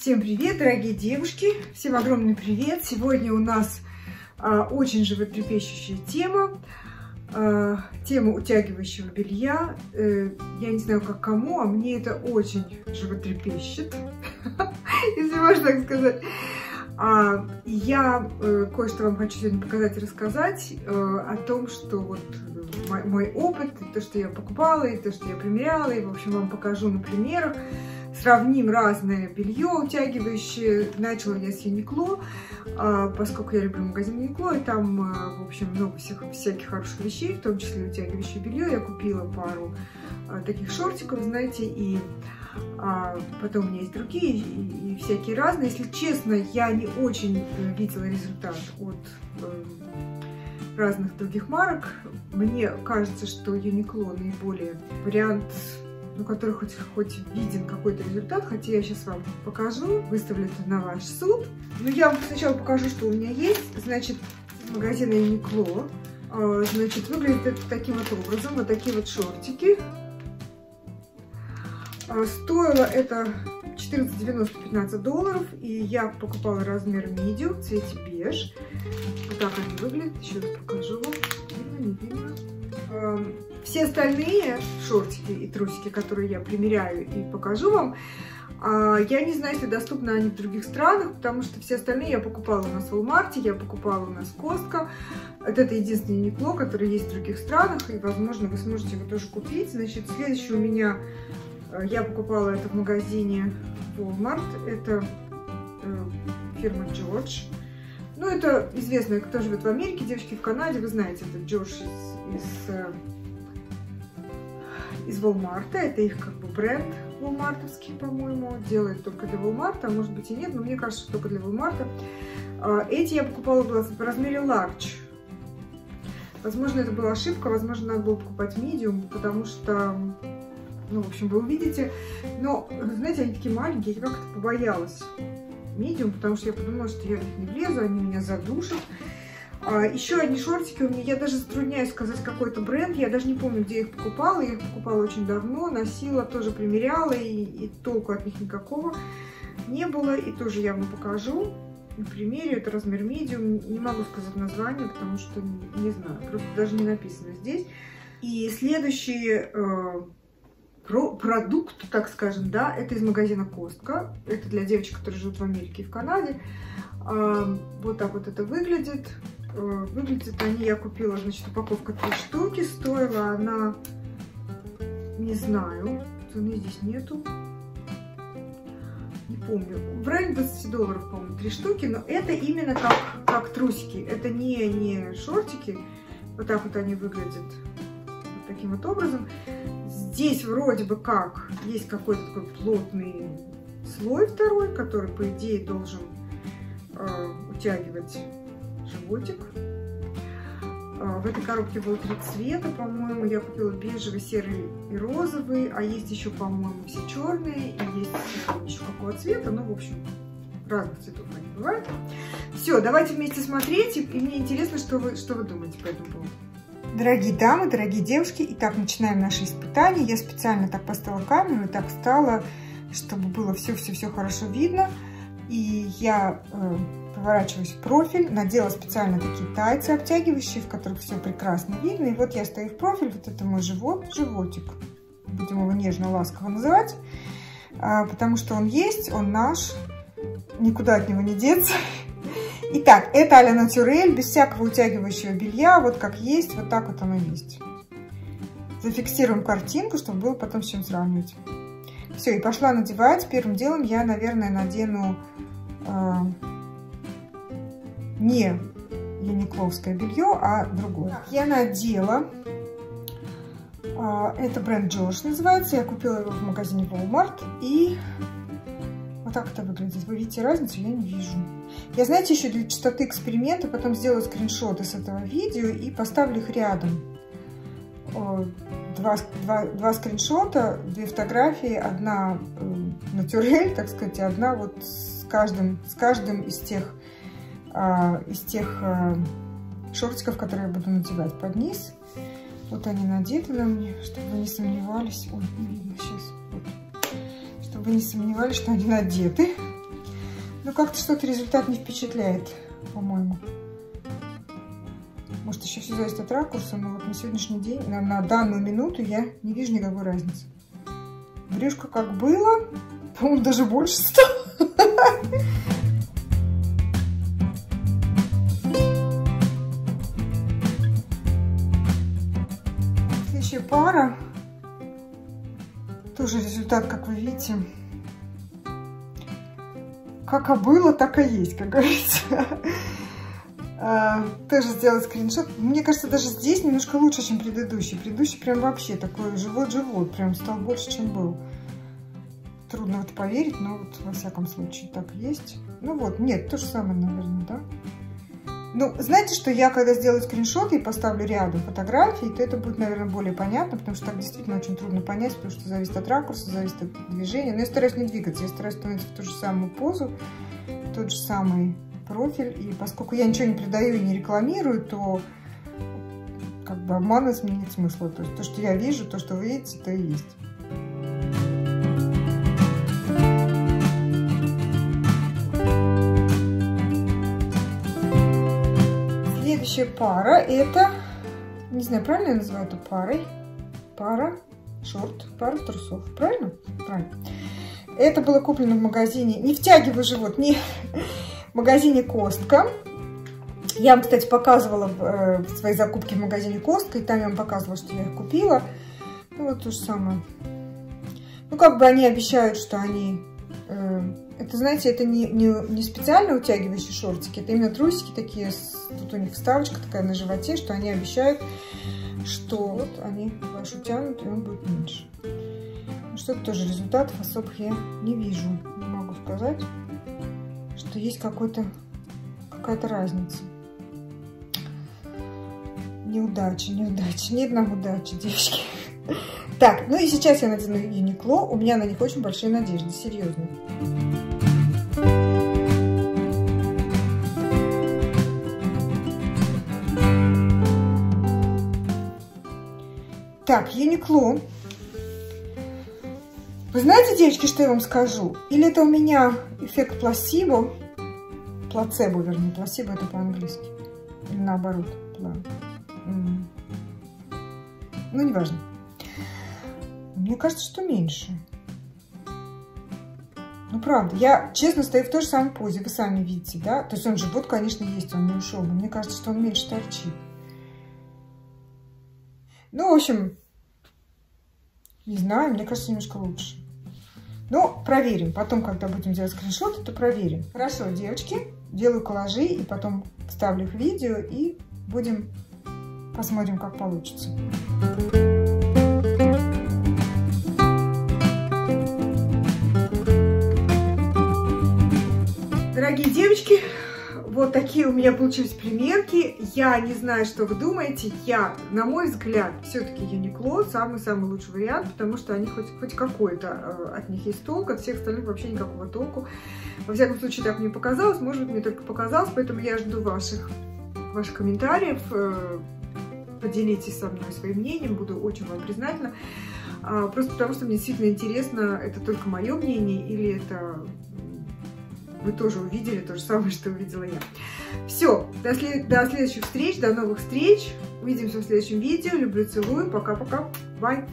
Всем привет, дорогие девушки! Всем огромный привет! Сегодня у нас а, очень животрепещущая тема. А, тема утягивающего белья. Э, я не знаю, как кому, а мне это очень животрепещет, если можно так сказать. А, я э, кое-что вам хочу сегодня показать и рассказать э, о том, что вот мой, мой опыт, то, что я покупала, и то, что я примеряла, и, в общем, вам покажу на примерах сравним разное белье утягивающее. Начала я с Юникло, а, поскольку я люблю магазин Юникло, и там, а, в общем, много всех, всяких хороших вещей, в том числе утягивающее белье. Я купила пару а, таких шортиков, знаете, и потом у меня есть другие и, и всякие разные. Если честно, я не очень э, видела результат от э, разных других марок. Мне кажется, что Uniqlo наиболее вариант у которых хоть, хоть виден какой-то результат, хотя я сейчас вам покажу, выставлю это на ваш суд. Но я вам сначала покажу, что у меня есть. Значит, магазина Uniqlo. А, значит, выглядит это таким вот образом. Вот такие вот шортики. А, стоило это 14,90 15 долларов. И я покупала размер medium в цвете беж. Вот так они выглядят. Еще раз покажу вам. Видно, не видно. Все остальные шортики и трусики, которые я примеряю и покажу вам, а, я не знаю, если доступны они в других странах, потому что все остальные я покупала у нас в Walmart, я покупала у нас в Costco. Это единственный Никло, который есть в других странах, и, возможно, вы сможете его тоже купить. Значит, следующий у меня, э, я покупала это в магазине Walmart, это э, фирма George. Ну, это известно, кто живет в Америке, девочки в Канаде, вы знаете, это Джордж из, из э, из Walmart. Это их как бы бренд Walmartовский, по-моему. Делает только для Walmart, а может быть и нет, но мне кажется, что только для Walmart. А, эти я покупала в размере large. Возможно, это была ошибка, возможно, надо было покупать medium, потому что, ну, в общем, вы увидите. Но, знаете, они такие маленькие, я как-то побоялась medium, потому что я подумала, что я в них не влезу, они меня задушат. А, еще одни шортики у меня, я даже затрудняюсь сказать какой-то бренд, я даже не помню, где я их покупала, я их покупала очень давно, носила, тоже примеряла, и, и толку от них никакого не было, и тоже я вам покажу на примере, это размер medium, не могу сказать название, потому что не, не знаю, просто даже не написано здесь. И следующий э, про, продукт, так скажем, да, это из магазина Костка, это для девочек, которые живут в Америке и в Канаде. Э, вот так вот это выглядит. Э, выглядят они, я купила, значит, упаковка три штуки. Стоила она, не знаю, цены здесь нету. Не помню. В районе 20 долларов, по-моему, три штуки. Но это именно как, как трусики. Это не, не шортики. Вот так вот они выглядят. Вот таким вот образом. Здесь вроде бы как есть какой-то такой плотный слой второй, который, по идее, должен э, утягивать животик. А, в этой коробке было три цвета, по-моему. Я купила бежевый, серый и розовый. А есть еще, по-моему, все черные. И есть еще какого цвета. Ну, в общем, разных цветов они бывают. Все, давайте вместе смотреть. И мне интересно, что вы, что вы думаете по этому поводу. Дорогие дамы, дорогие девушки, итак, начинаем наши испытания. Я специально так поставила камеру так стала, чтобы было все-все-все хорошо видно. И я э, поворачиваюсь в профиль, надела специально такие тайцы обтягивающие, в которых все прекрасно видно. И вот я стою в профиль, вот это мой живот, животик. Будем его нежно, ласково называть, а, потому что он есть, он наш, никуда от него не деться. Итак, это а-ля без всякого утягивающего белья, вот как есть, вот так вот оно есть. Зафиксируем картинку, чтобы было потом с чем сравнивать. Все, и пошла надевать. Первым делом я, наверное, надену э, не юникловское белье, а другое. Я надела. Э, это бренд Джош называется. Я купила его в магазине Walmart. И вот так это выглядит. Вы видите разницу? Я не вижу. Я, знаете, еще для чистоты эксперимента потом сделаю скриншоты с этого видео и поставлю их рядом два, два, два скриншота, две фотографии, одна э, натюрель, так сказать, и одна вот с каждым, с каждым из тех, э, из тех э, шортиков, которые я буду надевать под низ. Вот они надеты на мне, чтобы вы не сомневались. Ой, видно сейчас. Чтобы вы не сомневались, что они надеты. Ну, как-то что-то результат не впечатляет, по-моему. Может, еще все зависит от ракурса, но вот на сегодняшний день, на, на данную минуту я не вижу никакой разницы. Брюшко как было, по-моему, даже больше стало. Следующая пара. Тоже результат, как вы видите. Как было, так и есть, как говорится. А, тоже сделать скриншот. Мне кажется, даже здесь немножко лучше, чем предыдущий. Предыдущий прям вообще такой живот-живот. Прям стал больше, чем был. Трудно в это поверить, но вот во всяком случае так есть. Ну вот, нет, то же самое, наверное, да? Ну, знаете, что я, когда сделаю скриншоты и поставлю рядом фотографии, то это будет, наверное, более понятно, потому что так действительно очень трудно понять, потому что зависит от ракурса, зависит от движения. Но я стараюсь не двигаться, я стараюсь становиться в ту же самую позу, тот же самый профиль. И поскольку я ничего не продаю и не рекламирую, то как бы обманывать мне нет смысла. То есть то, что я вижу, то, что вы видите, то и есть. Следующая пара это, не знаю, правильно я называю эту парой? Пара шорт, пара трусов. Правильно? Правильно. Это было куплено в магазине. Не втягивай живот, не в магазине Костка. Я вам, кстати, показывала э, свои закупки в магазине Костка, и там я вам показывала, что я их купила. Ну, вот то же самое. Ну, как бы они обещают, что они... Э, это, знаете, это не, не, не специально утягивающие шортики, это именно трусики такие, тут у них вставочка такая на животе, что они обещают, что вот они ваш утянут, и он будет меньше. Ну, что-то тоже результатов особых я не вижу, не могу сказать что есть какой-то какая-то разница. Неудача, неудача. Нет нам удачи, девочки. Так, ну и сейчас я надену Юникло. У меня на них очень большие надежды, серьезно. Так, Юникло вы знаете, девочки, что я вам скажу? Или это у меня эффект пласибо? Плацебо, вернее. Пласибо это по-английски. Или наоборот. Ну, неважно. Мне кажется, что меньше. Ну, правда. Я, честно, стою в той же самой позе. Вы сами видите, да? То есть он живот, конечно, есть, он не ушел. Но мне кажется, что он меньше торчит. Ну, в общем, не знаю, мне кажется, немножко лучше. Ну, проверим. Потом, когда будем делать скриншоты, то проверим. Хорошо, девочки, делаю коллажи и потом вставлю их в видео и будем посмотрим, как получится. Дорогие девочки, вот такие у меня получились примерки. Я не знаю, что вы думаете. Я, на мой взгляд, все-таки Uniqlo самый-самый лучший вариант, потому что они хоть, хоть какой-то э, от них есть толк, от всех остальных вообще никакого толку. Во всяком случае, так мне показалось. Может быть, мне только показалось, поэтому я жду ваших, ваших комментариев. Э, поделитесь со мной своим мнением, буду очень вам признательна. А, просто потому что мне действительно интересно, это только мое мнение или это вы тоже увидели то же самое, что увидела я. Все, до, след... до следующих встреч, до новых встреч. Увидимся в следующем видео. Люблю, целую. Пока-пока. Бай.